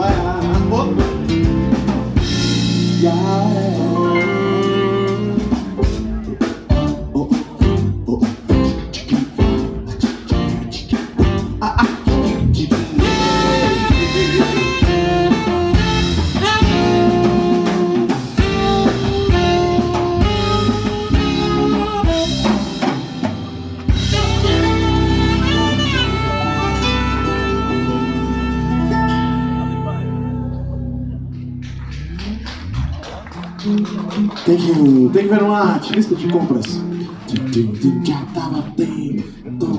Bye, I'm. Thank you. Thank you very much. Lista de compras. Já tava. Tá, tá.